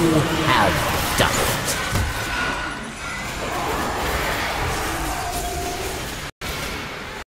have done.